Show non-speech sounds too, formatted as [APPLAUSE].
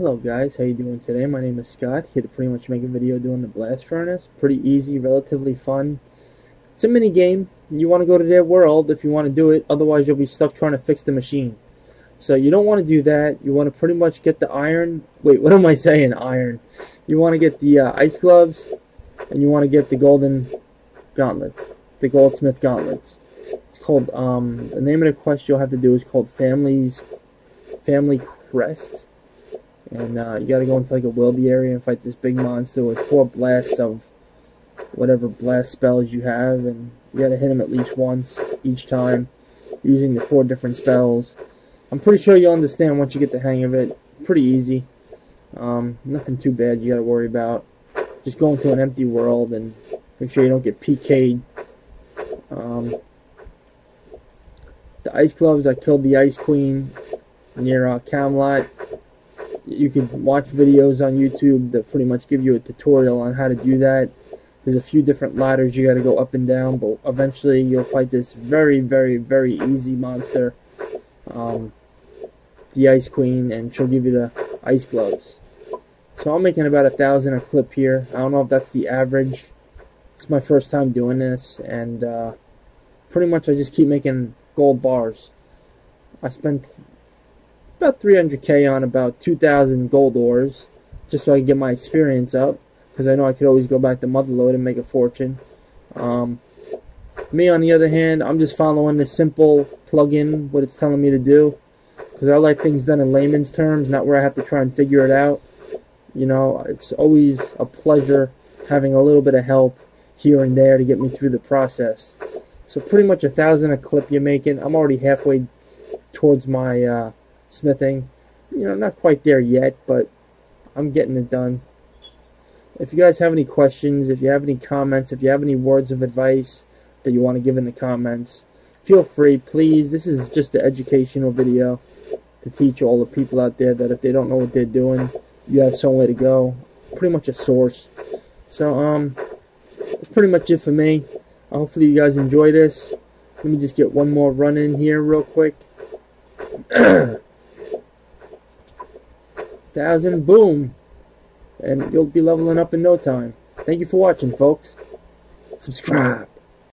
Hello guys, how you doing today? My name is Scott, here to pretty much make a video doing the blast furnace. Pretty easy, relatively fun. It's a mini game. You want to go to their world if you want to do it, otherwise you'll be stuck trying to fix the machine. So you don't want to do that. You want to pretty much get the iron. Wait, what am I saying? Iron. You want to get the uh, ice gloves, and you want to get the golden gauntlets, the goldsmith gauntlets. It's called um, the name of the quest you'll have to do is called Family's Family Crest and uh, you gotta go into like a wildy area and fight this big monster with four blasts of whatever blast spells you have, and you gotta hit him at least once each time using the four different spells. I'm pretty sure you'll understand once you get the hang of it. Pretty easy. Um, nothing too bad you gotta worry about. Just go into an empty world and make sure you don't get PK'd. Um, the ice gloves, I killed the ice queen near uh, Camelot you can watch videos on YouTube that pretty much give you a tutorial on how to do that. There's a few different ladders you got to go up and down, but eventually you'll fight this very, very, very easy monster, um, the Ice Queen, and she'll give you the ice gloves. So I'm making about a thousand a clip here. I don't know if that's the average. It's my first time doing this, and uh, pretty much I just keep making gold bars. I spent about 300k on about 2,000 gold ores, just so I can get my experience up, because I know I could always go back to Motherlode and make a fortune. Um, me, on the other hand, I'm just following the simple plug-in, what it's telling me to do, because I like things done in layman's terms, not where I have to try and figure it out. You know, it's always a pleasure having a little bit of help here and there to get me through the process. So pretty much a thousand a clip you're making. I'm already halfway towards my uh, smithing. You know, not quite there yet, but I'm getting it done. If you guys have any questions, if you have any comments, if you have any words of advice that you want to give in the comments, feel free, please. This is just an educational video to teach all the people out there that if they don't know what they're doing, you have somewhere to go. Pretty much a source. So, um, that's pretty much it for me. Hopefully you guys enjoy this. Let me just get one more run in here real quick. [CLEARS THROAT] thousand, boom, and you'll be leveling up in no time. Thank you for watching, folks. Subscribe.